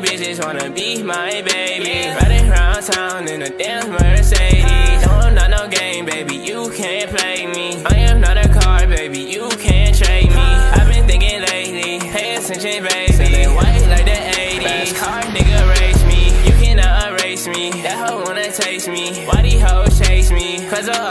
bitches wanna be my baby. Riding around town in a damn Mercedes. No, I'm not no game, baby, you can't play me. I am not a car, baby, you can't trade me. I've been thinking lately, pay attention, baby. Selling white like the 80s. Fast car, nigga, race me. You cannot erase me. That hoe wanna taste me. Why these hoes chase me? Cause of